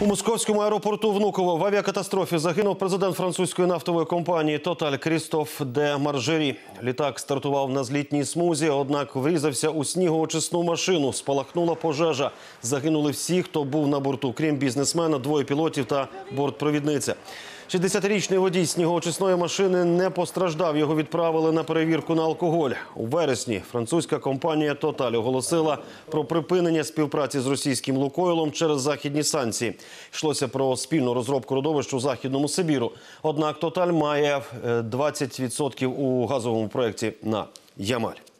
У московському аеропорту Внуково в авіакатастрофі загинув президент французької нафтової компанії Тоталь Крістоф де Маржері. Літак стартував на злітній смузі, однак врізався у снігоочисну машину. Спалахнула пожежа. Загинули всі, хто був на борту, крім бізнесмена, двоє пілотів та бортпровідниця. 60-річний водій снігоочисної машини не постраждав. Його відправили на перевірку на алкоголь. У вересні французька компанія Тоталь оголосила про припинення співпраці з російським Лукойлом через західні санкції. Йшлося про спільну розробку родовищ у західному Сибіру. Однак Тоталь має е, 20% у газовому проєкті на Ямаль.